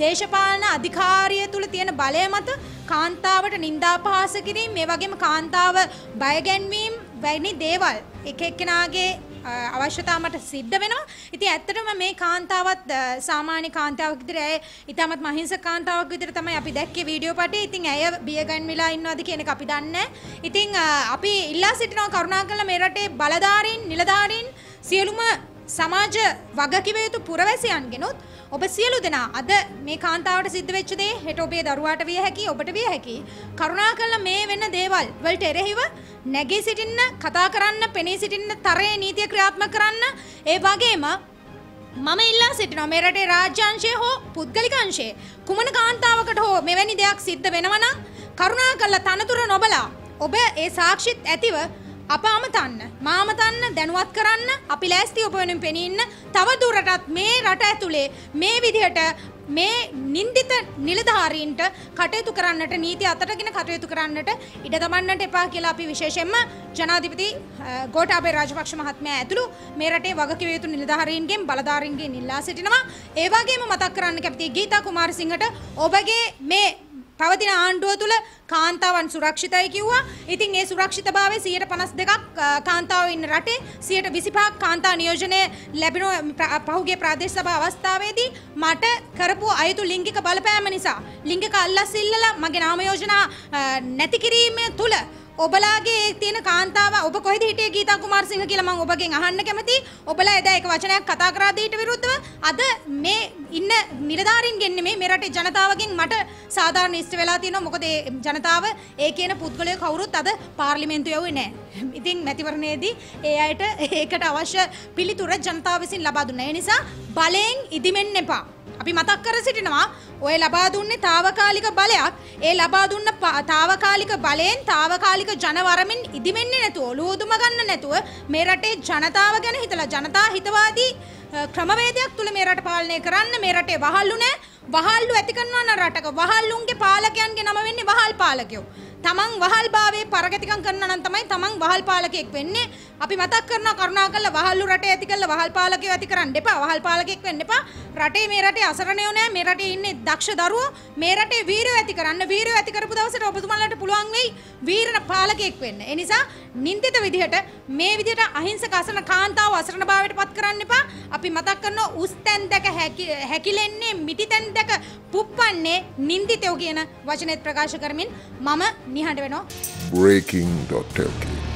දේශපාලන අධිකාරිය තුළ තියෙන බලය මත කාන්තාවට නින්දා පහස කිරීම මේ වගේම කාන්තාව බයගැන්වීම් වැනි දේවල් එක එක්කෙනාගේ අවශ්‍යතා මට සිද්ධ වෙනවා. ඉතින් ඇත්තටම මේ කාන්තාවත් සාමාන්‍ය කාන්තාවක් විදිහට ඇය ඊටමත් මහින්ස කාන්තාවක් විදිහට තමයි අපි දැක්කේ වීඩියෝ පටේ. ඉතින් ඇය බියගන්විලා ඉන්නවද කියන එක අපි දන්නේ ඉතින් අපි ඉල්ලා සිටිනවා කරුණාකරලා මේ රටේ බලධාරීන් නිලධාරීන් සියලුම සමාජ වගකිව යුතු පුරවැසියන්ගෙනුත් ඔබ සියලු දෙනා අද මේ කාන්තාවට සිද්ධ වෙච්ච දේ හෙට ඔබේ දරුවාට විය හැකි ඔබට විය හැකි. කරුණාකරලා මේ වෙන දේවල් වලට එරෙහිව නැගී සිටින්න කතා කරන්න පෙනී සිටින්න තරයේ නීතිය ක්‍රියාත්මක කරන්න. ඒ වගේම මම ඉල්ලා සිටිනවා මේ රටේ රාජ්‍යාංශය හෝ පුද්ගලික අංශයේ කුමන කාන්තාවකට හෝ මෙවැනි දෙයක් සිද්ධ වෙනවා නම් කරුණාකරලා තනතුර නොබලා ඔබ ඒ සාක්ෂිත් ඇතිව අප අමතන්න. මාමතන්න දැනුවත් කරන්න අපි ලෑස්ති ඔබ වෙනුම් පෙනීන්න. තව දුරටත් මේ රට ඇතුළේ මේ විදිහට මේ නින්දිත නිලධාරීන්ට කටයුතු කරන්නට නීති අතටගෙන කටයුතු කරන්නට ඉඩ තමන්නට එපා කියලා අපි විශේෂයෙන්ම ජනාධිපති ගෝඨාභය රාජපක්ෂ මහත්මයා ඇතුළු මේ රටේ වගකිව යුතු නිලධාරීන්ගෙන් බලධාරීන්ගෙන් ඉල්ලා සිටිනවා. ඒ වගේම මතක් කරන්න කැමති ගීතා කුමාරසිංහට ඔබගේ මේ පවතින ආණ්ඩුව තුළ කාන්තාවන් සුරක්ෂිතයි කිව්වා. ඉතින් ඒ සුරක්ෂිතභාවය 152ක් කාන්තාවෝ ඉන්න රටේ 125ක් කාන්තා නියෝජනය ලැබෙන පහුගිය ප්‍රාදේශ සභා අවස්ථාවේදී මට කරපු අයුතු ලිංගික බලපෑම නිසා ලිංගික අල්ලස් ඉල්ලලා මගේ නාම යෝජනා නැති කිරීම තුළ ඔබලාගේ තියෙන කාන්තාව ඔබ කොහෙද හිටියේ ගීතා කුමාරසිංහ කියලා මම ඔබගෙන් අහන්න කැමතියි. ඔබලා එදා එක වචනයක් කතා කරා දීට විරුද්ධව අද මේ ඉන්න නිලධාරීන්ගෙන් නෙමෙයි මේ රටේ ජනතාවගෙන් මට සාධාරණ ඉෂ්ට වෙලා තියෙනවා. මොකද ඒ ජනතාව ඒ කියන පුද්ගලයෝ කවුරුත් අද පාර්ලිමේන්තුවේ යවුවේ නැහැ. ඉතින් මැතිවරණයේදී ඒ අයට ඒකට අවශ්‍ය පිළිතුර ජනතාව විසින් ලබා දුන්නා. ඒ නිසා බලයෙන් ඉදිමෙන්න එපා. අපි මතක් කර සිටිනවා ඔය ලබා දුන්නේ తాවකාලික බලයක්. ඒ ලබා දුන්න తాවකාලික බලයෙන් తాවකාලික ජනවරමින් ඉදිමෙන්නේ නැතුව ඔලුවදුම ගන්න නැතුව මේ රටේ ජනතාව ගැන හිතලා ජනතා හිතවාදී ක්‍රමවේදයක් තුල මේ රට පාලනය කරන්න මේ රටේ වහල්ලු නැහැ. වහල්ලු ඇති කරනවා නම් රටක වහල්ලුන්ගේ පාලකයන්ගේ නම වෙන්නේ වහල් පාලකයෝ. තමන් වහල් භාවයේ පරගතිකම් කරනවා නම් තමයි තමන් වහල් පාලකයෙක් වෙන්නේ. අපි මතක් කරනවා කරුණාකරලා වහල්ලු රටේ ඇති කරලා වහල් පාලකයෝ ඇති කරන්න එපා. වහල් පාලකයෙක් වෙන්න එපා. රටේ මේ රටේ අසරණයෝ නෑ. මේ රටේ ඉන්නේ දක්ෂ දරුවෝ. මේ රටේ වීරයෝ ඇති කරන්න. වීරයෝ ඇති කරපු දවසට ඔබතුමාලට පුළුවන් වෙයි වීර පාලකයෙක් වෙන්න. ඒ නිසා නින්දිත විදිහට මේ විදිහට අහිංසක අසරණ කාන්තාව අසරණ භාවයට පත් කරන්න එපා. අපි මතක් කරනවා උස් තැන් දැක හැකිලෙන්නේ මිටි තැන් දැක පුප්පන්නේ නින්දිතයෝ කියන වචනයත් ප්‍රකාශ කරමින් මම නිහට වෙනවා. Breaking.lk.